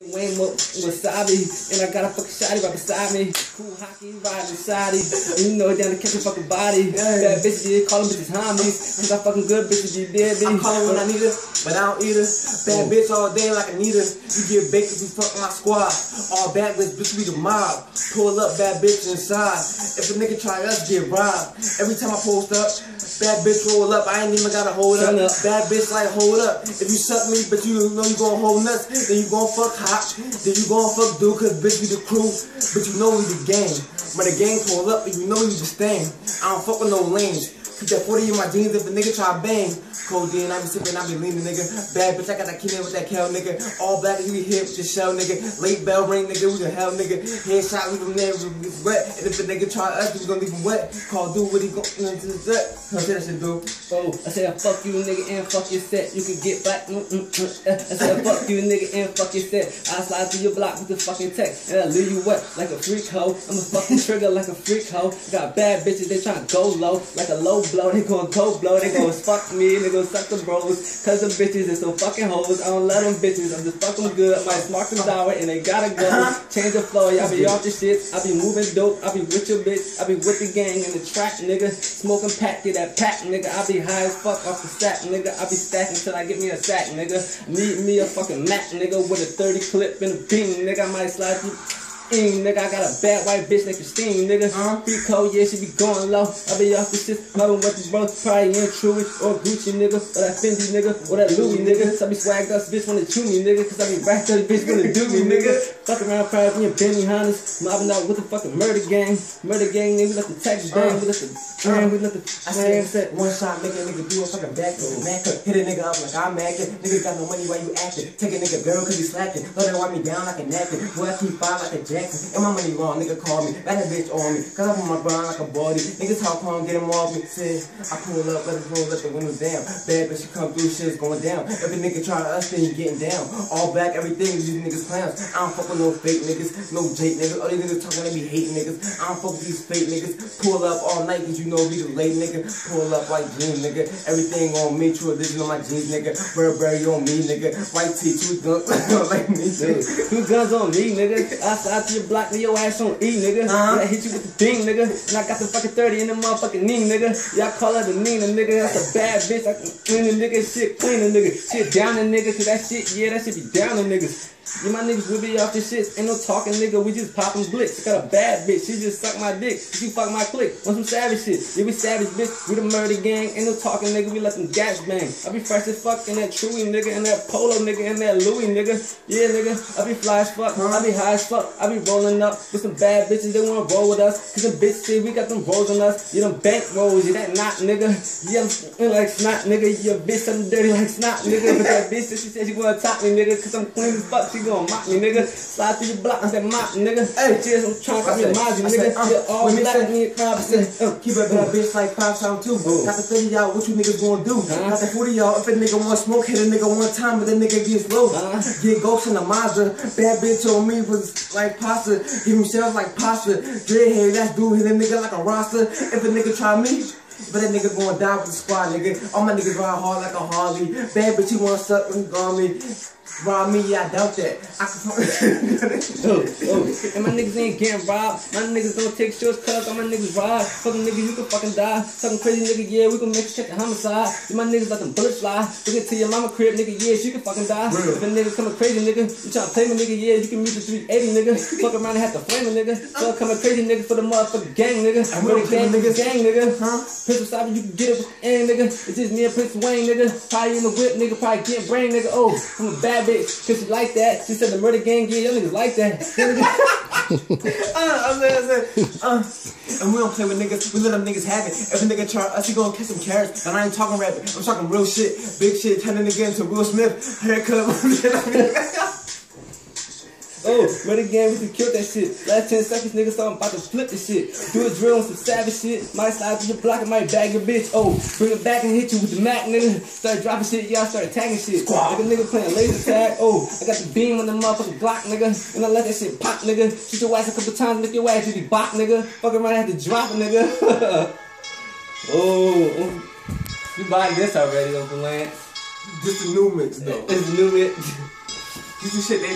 Wayne Wasabi, and I got a fucking shotty right beside me. Cool Hakk, riding it. And you know, down to catch a fucking body. Yeah. Bad bitches, yeah, call them bitches homies. I got fucking good bitches, you dead, I bitch. call her when I need her, but I don't eat her. Bad oh. bitch all day like Anita. You get baked if you fuck my squad. All bad bitch, bitch, we the mob. Pull up, bad bitch inside. If a nigga try us, get robbed. Every time I post up, bad bitch roll up. I ain't even gotta hold up. Up. Bad bitch like hold up. If you suck me, but you know you gon' hold nuts, then you gon' fuck hot. Then you gon' fuck dude, cause bitch we the crew. But you know we the gang. When the gang pull up, and you know you just stand. I don't fuck with no lanes. Keep that 40 in my jeans if a nigga try bang. Codeine, I be sipping, I be leaning, nigga. Bad bitch, I got that kid with that cow, nigga. All black, you be hit with shell, nigga. Late bell ring, nigga, we the hell, nigga. Headshot, we from there, we wet. And if a nigga try us, we gonna leave him wet. Call dude, what he gon' into the set? Come say that shit, dude. Oh, I said I fuck you nigga and fuck your set. You can get back. Mm, mm, mm. I said I fuck you nigga and fuck your set. I slide through your block with the fucking text. And I leave you wet like a freak hoe. I'm a fucking trigger like a freak hoe. Got bad bitches, they tryna go low. Like a low blow, they gon' go blow. They gon' fuck me, they gon' suck the bros. Cause them bitches is some fucking hoes. I don't let them bitches, I'm just fucking good. Might spark them sour and they gotta go. Uh-huh. Change the flow, y'all be off the shit. I be moving dope, I be with your bitch. I be with the gang in the track, nigga. Smoking pack, get that pack, nigga. I be high as fuck off the stack, nigga. I be stacking till I get me a sack, nigga. Need me a fucking Mac, nigga, with a 30 clip and a beam, nigga. I might slide you. In, nigga, I got a bad white bitch named Christine, nigga. Uh-huh. Be cold, yeah, she be going low. I be off the shit, loving what the bros probably in Chewy or Gucci, nigga, or that Fendi, nigga, or that Louis, nigga. So I be swagged up, bitch wanna chew me, nigga, cause I be racked up, bitch wanna do me, nigga. Fuck around, probably being Benny Hannes, mobbing out with the fucking murder gang. Murder gang, nigga, we let the Texas bang, we let the, man, we let the, I man, said, one shot, make a nigga do a fucking back to Mac. Hit a nigga up like I'm macking. Nigga got no money while you acting. Take a nigga girl cause he slacking. Let her wipe me down like a napkin. Boy, I keep fire like a And my money long, nigga call me. Back that bitch on me. Cause I put my brown like a body. Niggas talk home, get him off me. Say, I pull up, let us roll, let the windows down. Bad bitch, she come through, shit's going down. If a nigga try us, then you getting down. All black, everything, is these niggas clowns. I don't fuck with no fake niggas, no Jake niggas. All these niggas talking, they be hating niggas. I don't fuck with these fake niggas. Pull up all night, cause you know we the late nigga. Pull up like jeans, nigga. Everything on me, true religion on my jeans, nigga. Burberry on me, nigga. White tee, two guns like me, two guns on me, nigga. I slide to your block, leave your ass on E, nigga. Uh-huh. I hit you with the ding, nigga. And I got the fucking 30 in the motherfucking knee, nigga. Y'all call her the Nina, nigga. That's a bad bitch. I can clean the nigga, shit clean the nigga. Shit down the nigga, cause that shit, yeah, that shit be down the niggas. You my niggas will be off this shit. Ain't no talking, nigga. We just popping blitz. Got a bad bitch. She just suck my dick. She fuck my clique. Want some savage shit. You be savage, bitch. We the murder gang. Ain't no talking, nigga. We let them gas bang. I be fresh as fuck in that Chewy, nigga. And that Polo, nigga. And that Louis, nigga. Yeah, nigga. I be fly as fuck. I be high as fuck. I be rolling up with some bad bitches. They wanna roll with us. Cause them bitches say we got them rolls on us. You them bank rolls. You that not, nigga. Yeah, I'm like snot, nigga. Your bitch something dirty like snot, nigga. But that bitch, she said she wanna top me, nigga. Cause I'm clean as fuck. She gonna mock me, nigga. Slide through your block and say mop, nigga. Hey. cheers, I'm trying to I said- Mozzie, I nigga. said, uh, all me black, say- me I said, uh, keep a bad bitch like five sound two. Boom. Got the 30 y'all, what you niggas gonna do? Huh? Got the 40 y'all, if a nigga want smoke, hit a nigga one time, but the nigga gets low. Huh? Get ghosts in the Mazda. Bad bitch on me was like pasta. Give himself like pasta. Dreadhead, that dude hit a nigga like a roster. If a nigga try me, but that nigga going down with the squad, nigga. All my niggas ride hard like a Harley. Bad bitch, you wanna suck and on me. Rob me, yeah, I doubt that. I can Oh, oh. And my niggas ain't getting robbed. My niggas don't take shorts, cuz all my niggas ride. Fucking nigga, you can fucking die. Fucking crazy nigga, yeah, we gon' make you check the homicide. And my niggas let them bullets fly. Look into your mama crib, nigga, yeah, she can fucking die. Real. If a nigga coming crazy, nigga, you tryna play me, nigga, yeah, you can meet the 380, nigga. Fuck around and have to flame a nigga. So coming crazy, nigga, for the motherfucking gang, nigga. And we don't For the gang, niggas. gang, nigga. Huh? Pistol stop you can get it with the aim, nigga. It's just me and Prince Wayne, nigga. Probably in the whip, nigga. Probably getting brain, nigga. Oh, I'm a bad bitch. Cause she like that. She said the murder gang, yeah, y'all niggas like that. Uh, I said, I said, uh, and we don't play with niggas. We let them niggas have it. If a nigga try us, he gonna kiss some carrots. And I ain't talking rap. I'm talking real shit, big shit. Turn a nigga into Will Smith. Haircut. oh, murder gang, we can kill that shit. Last 10 seconds, nigga, so I'm about to flip this shit. Do a drill on some savage shit. Might slide through your block and might bag your bitch. Oh, bring it back and hit you with the Mac, nigga. Start dropping shit, y'all start tagging shit. Squad. Like a nigga playing laser tag. Oh, I got the beam on the motherfucking block, nigga. And I let that shit pop, nigga. Shoot your ass a couple times, make your ass really bop, nigga. Fuck around, I had to drop it, nigga. oh, you buying this already, Uncle Lance? Just a new mix though. It's a new mix. This is shit they